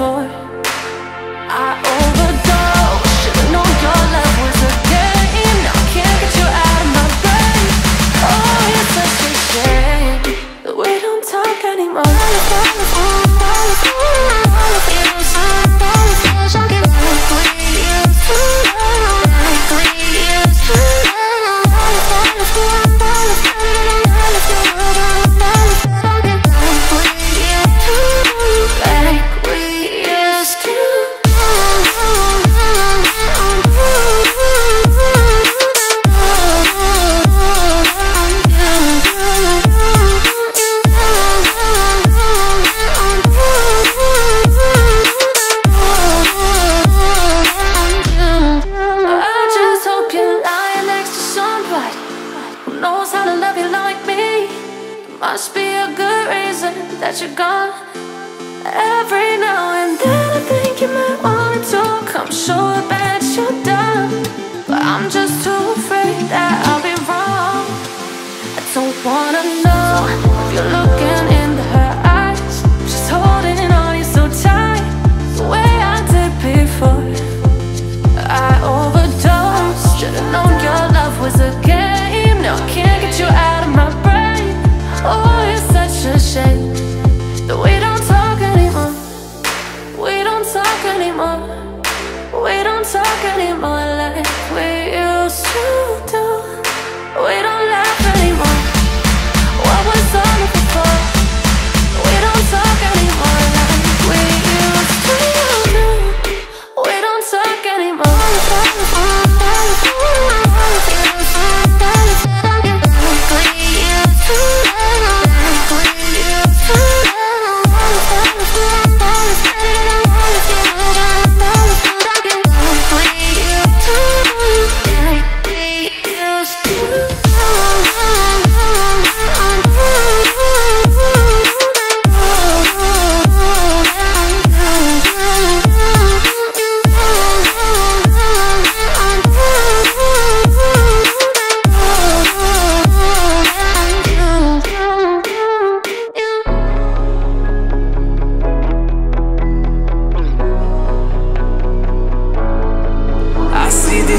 did to love you like me. Must be a good reason that you're gone. Every now and then I think you might want to come show up that you're done. But I'm just too afraid that I'll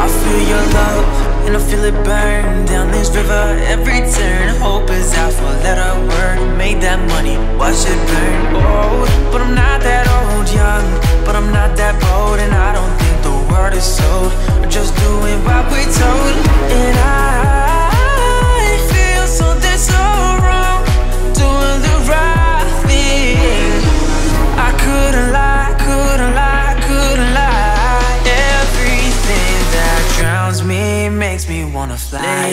I feel your love and I feel it burn down this river every turn. Hope is out for let her word. Made that money, watch it burn. Oh, but I'm not that old, young, but I'm not that bold, and I don't think the word is sold. I'm just doing what we're told, and I feel something so wrong. to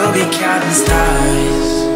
we'll be counting stars.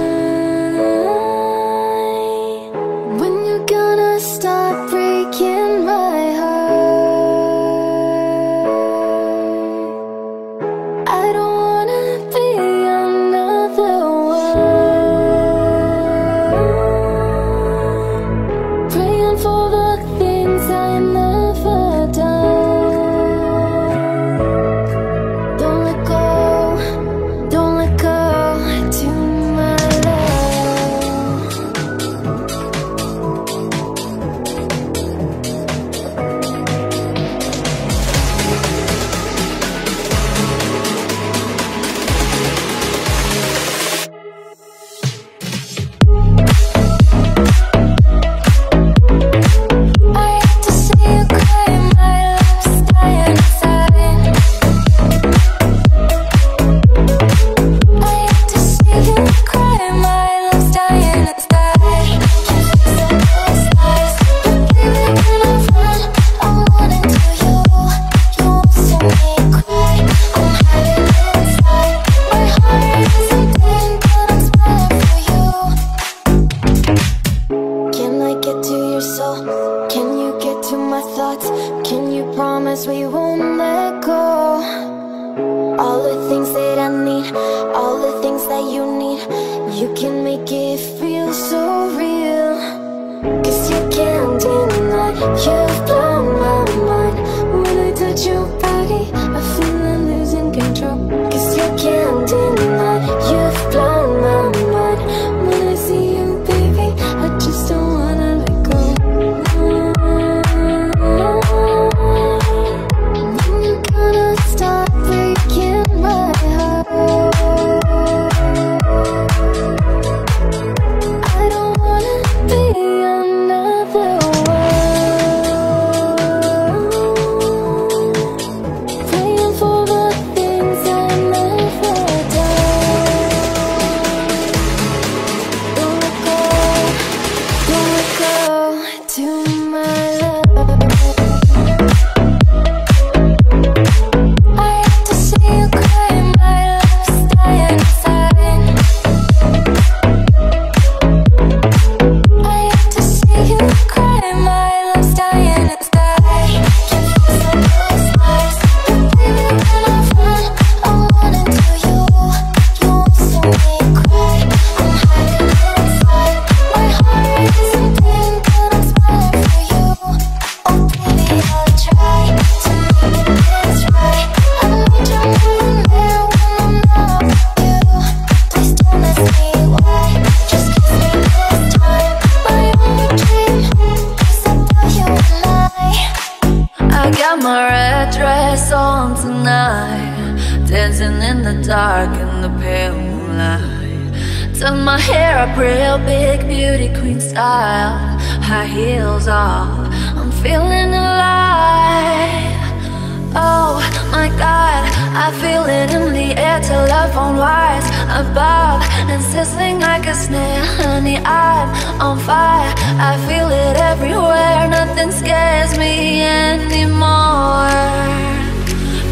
above, insisting like a snare. Honey, I'm on fire. I feel it everywhere. Nothing scares me anymore.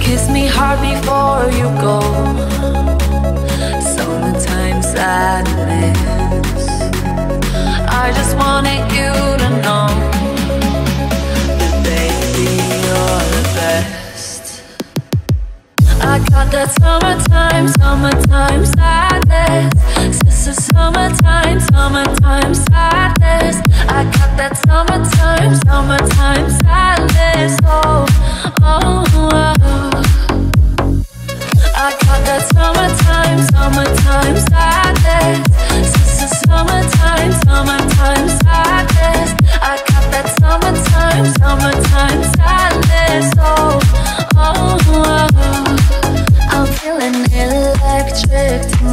Kiss me hard before you go. Summertime sadness. I just wanted you to know that, baby, you're the best. I got that summertime, summertime sadness. This is summertime, summertime sadness. I got that summertime, summertime sadness. Oh, oh, oh. I got that summertime, summertime sadness. This is summertime, summertime sadness.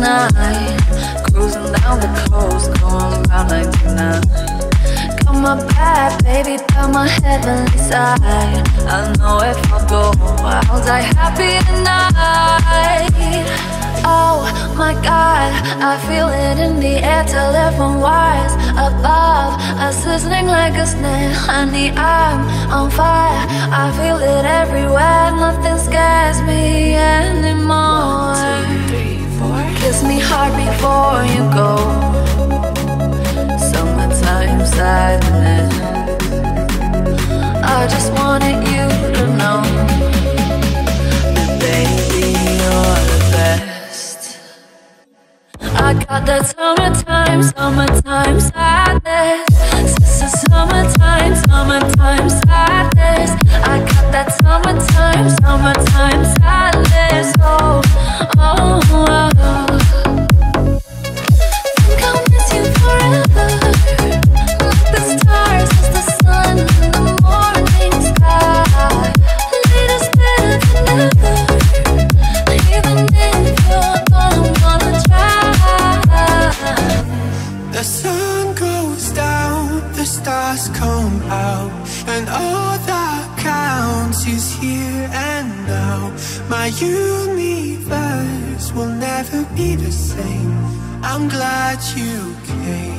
night. Cruising down the coast, going round tonight. Got my back, baby, by my heavenly side. I know if I go, I'll die happy tonight. Oh my god, I feel it in the air, telephone wires above us, sizzling like a snake. Honey, I'm on fire, I feel it everywhere. Nothing scares me anymore kiss me hard before you go. Summertime sadness. I just wanted you to know that, baby, you're the best. I got that summertime, summertime sadness. This is summertime, summertime sadness. I that summertime, summertime sadness. Oh, oh, oh. universe will never be the same. I'm glad you came.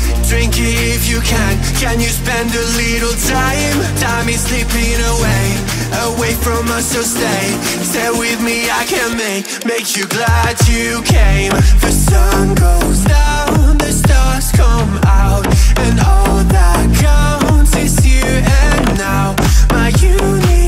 drink it if you can. Can you spend a little time? Time is slipping away Away from us, so stay. Stay with me, I can make Make you glad you came. The sun goes down The stars come out And all that counts is you and now. My universe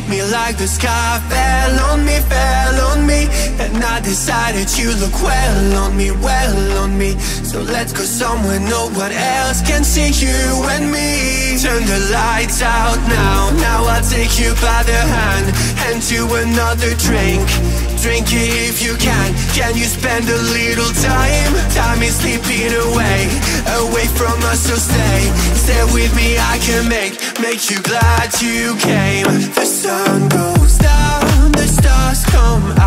hit me like the sky fell on me, fell on me. And I decided you look well on me, well on me. So let's go somewhere no one else can see you and me. Turn the lights out now, now I'll take you by the hand and you another drink drink it if you can. Can you spend a little time? Time is slipping away Away from us, so stay. Stay with me, I can make Make you glad you came. The sun goes down, the stars come. out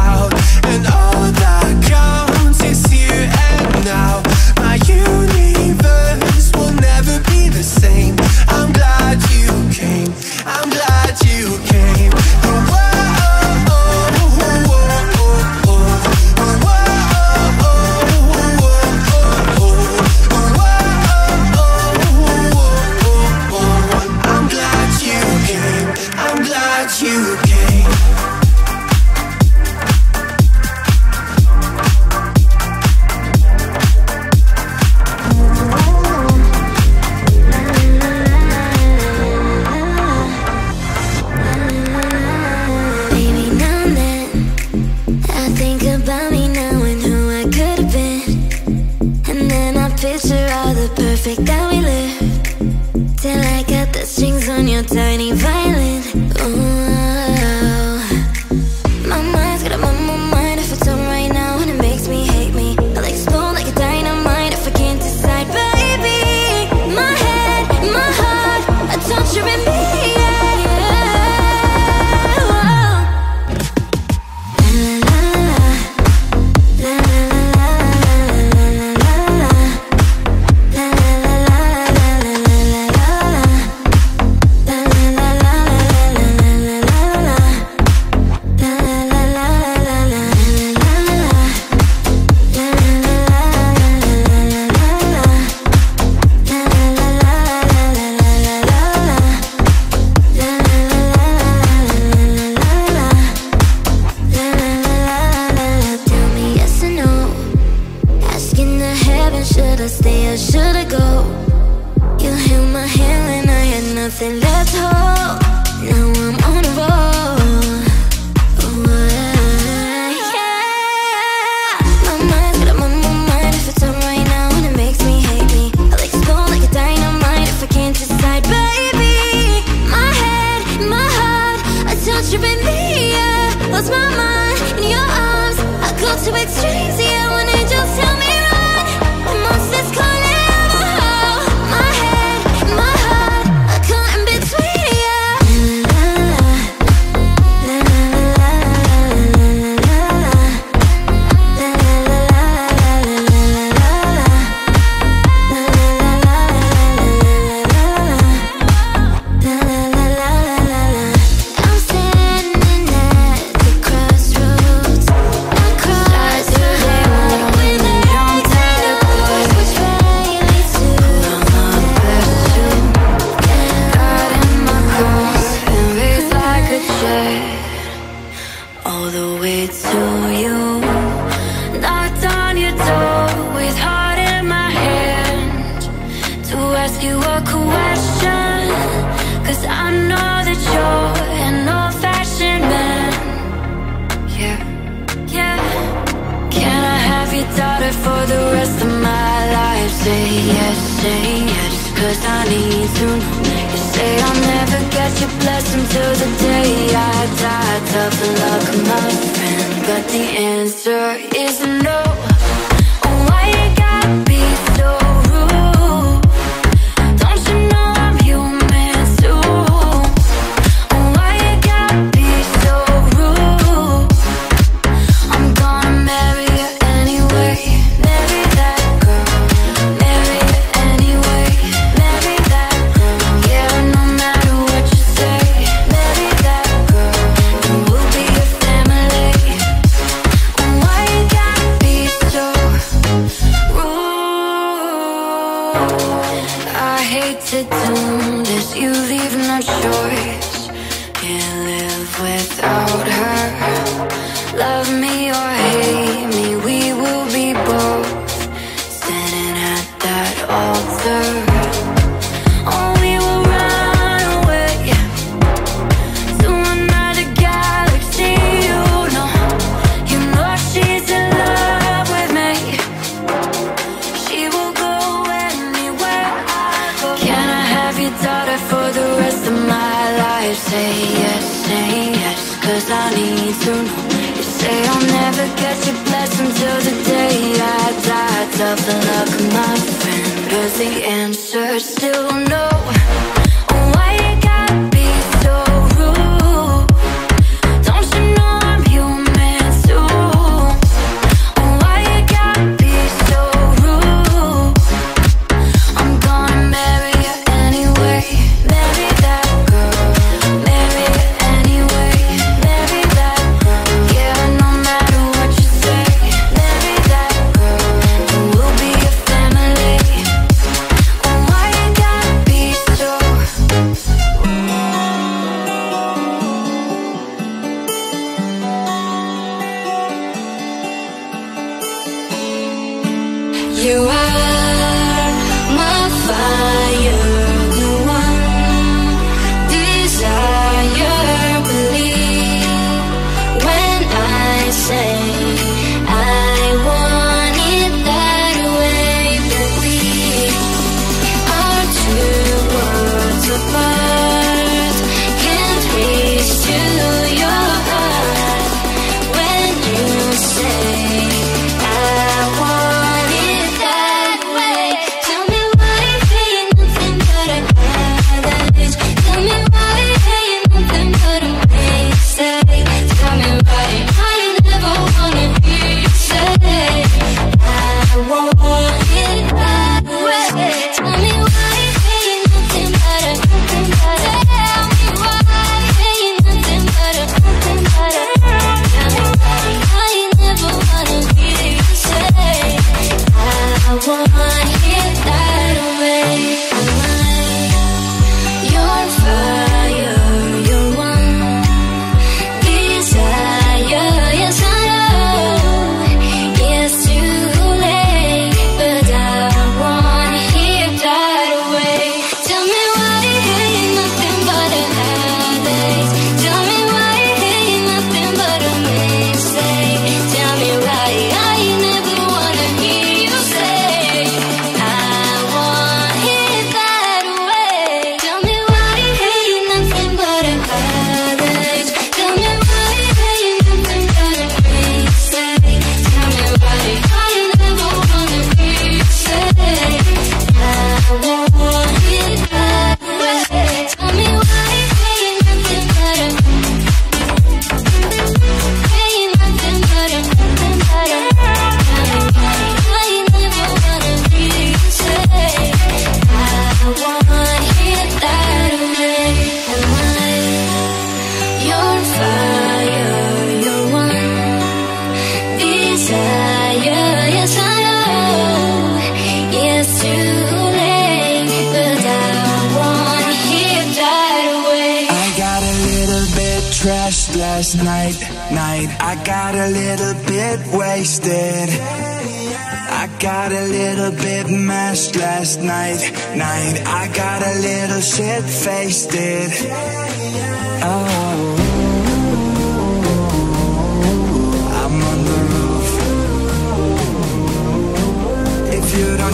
daughter for the rest of my life. Say yes, say yes, cause I need to. Know You say I'll never get your blessing till the day I die. Tough luck, my friend, but the answer is no.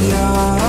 If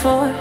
Did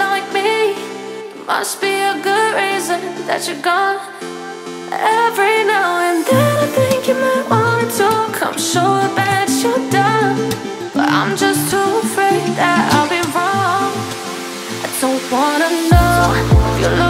like me. There must be a good reason that you're gone. Every now and then I think you might want to come sure that you're done. But I'm just too afraid that I'll be wrong. I don't wanna know if you're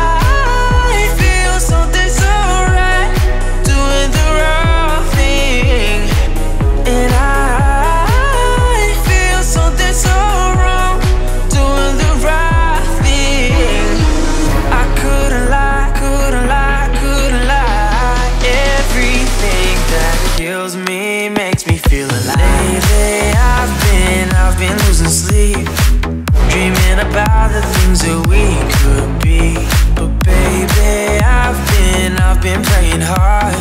praying hard.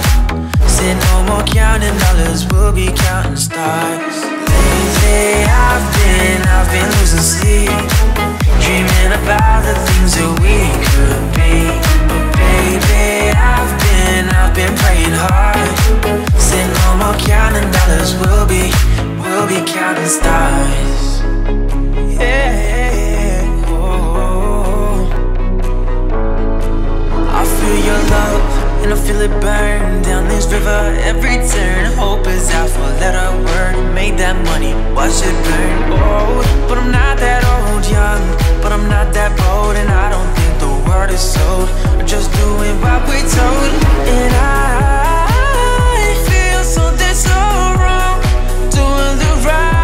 Said no more counting dollars, we'll be counting stars. Lately, I've been, I've been losing sleep, dreaming about the things that we could be. But baby, I've been, I've been praying hard. Said no more counting dollars, we'll be, we'll be counting stars. Yeah. Oh. oh, oh. I feel your love and I feel it burn down this river every turn. Hope is out for let her word. Made that money, watch it burn. Old, but I'm not that old. Young, but I'm not that bold. And I don't think the word is sold. I'm just doing what we're told. And I feel something so wrong. Doing the right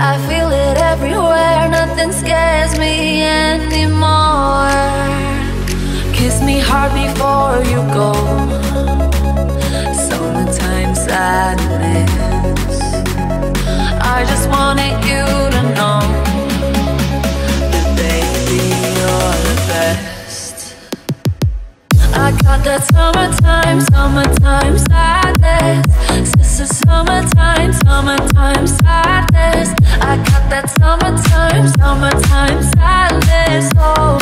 I feel it everywhere. Nothing scares me anymore. Kiss me hard before you go. Summertime sadness. I just wanted you to know that baby you're the best. I got that summertime, summertime sadness. This is summertime, summertime sadness. I got that summertime, summertime sadness. Oh,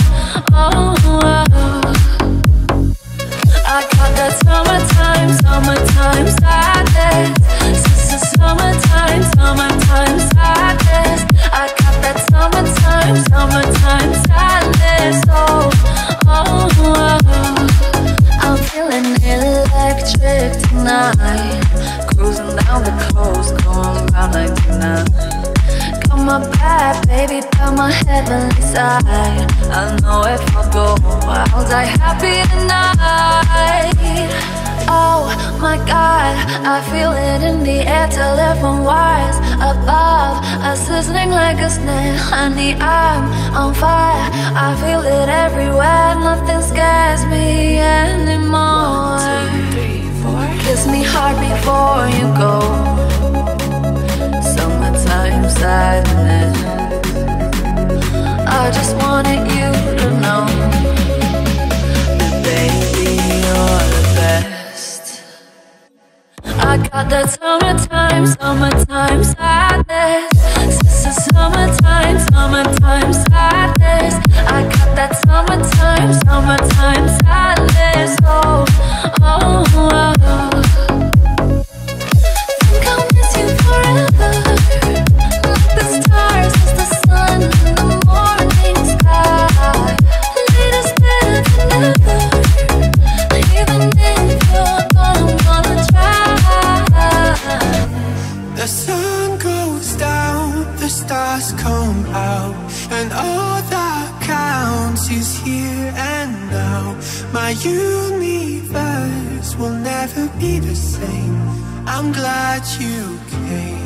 oh, oh. I got that summertime, summertime sadness. Summertime, summertime sadness. Heavenly side. I know if I go, I'll die happy tonight. Oh my God, I feel it in the air, telephone wires above, are sizzling like a snare. Honey, I'm on fire. I feel it everywhere, nothing scares me anymore. One, two, three, four. Kiss me hard before you go. Summertime sadness. I just wanted you to know that baby you're the best. I got that summertime, summertime sadness. This is summertime, summertime sadness. I got that summertime, summertime sadness. Oh, oh, oh. oh. Universe will never be the same. I'm glad you came.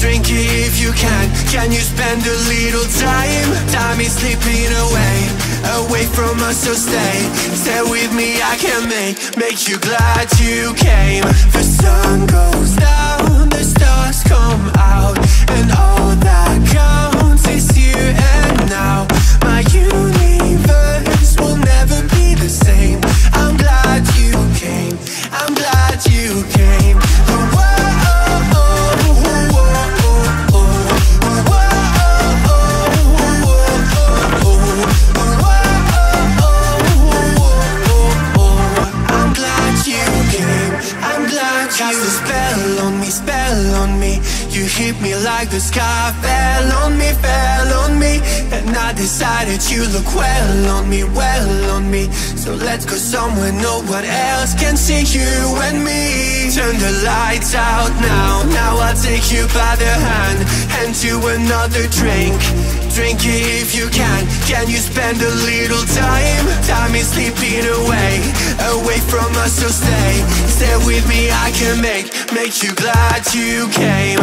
Drink it if you can. Can you spend a little time? Time is slipping away, away from us, so stay. Stay with me, I can make, make you glad you came. The sun goes down, the stars come out, and all that counts is here and now. My universe will never be the same. I'm glad you came. I'm glad you came. Hit me like the sky fell on me, fell on me. And I decided you look well on me, well on me. So let's go somewhere no one else can see you and me. Turn the lights out now. Now I'll take you by the hand and to another drink. Drink it if you can. Can you spend a little time? Time is slipping away, away from us, so stay. Stay with me, I can make, make you glad you came.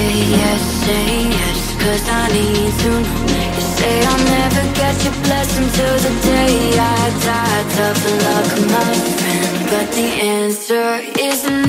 Say yes, say yes. Cause I need to know. You say I'll never get your blessing till the day I die. Tough luck, my friend. But the answer is no.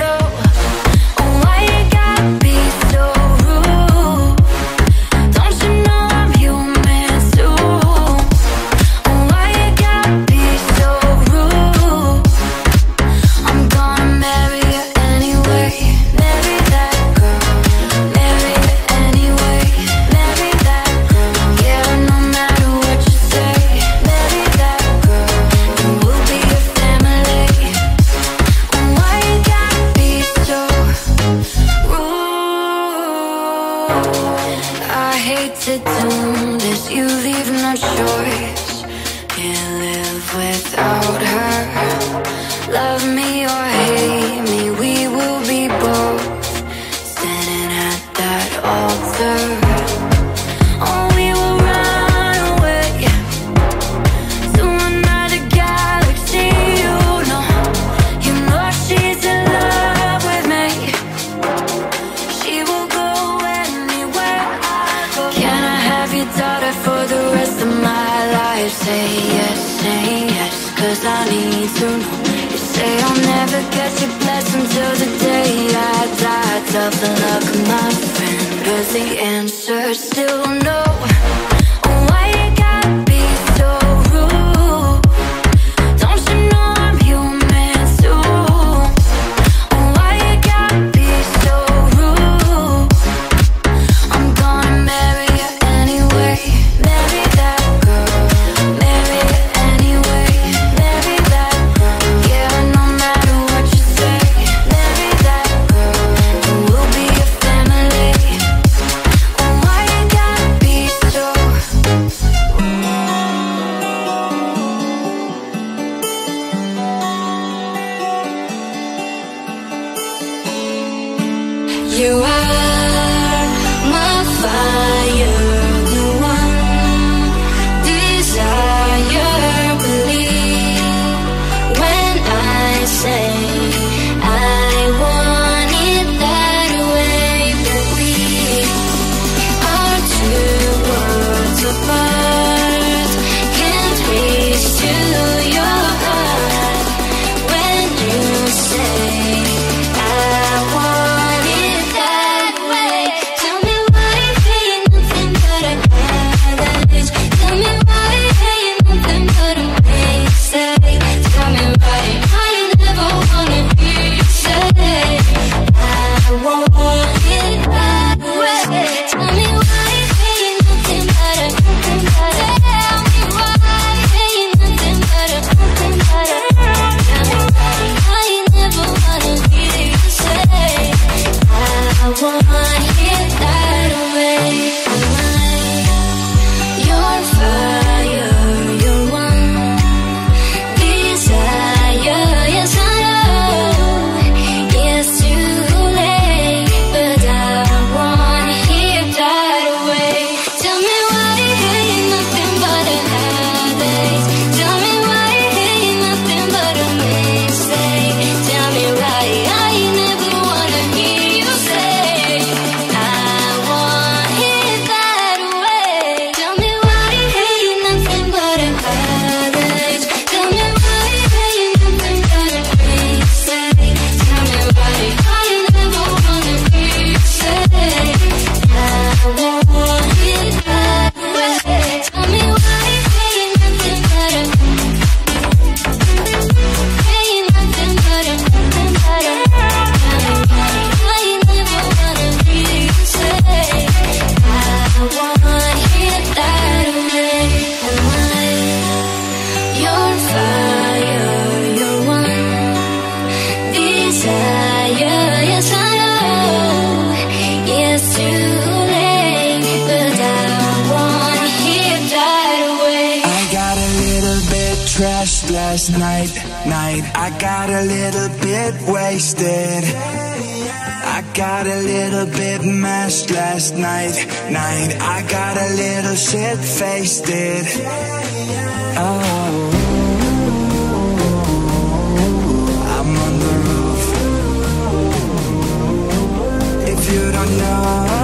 If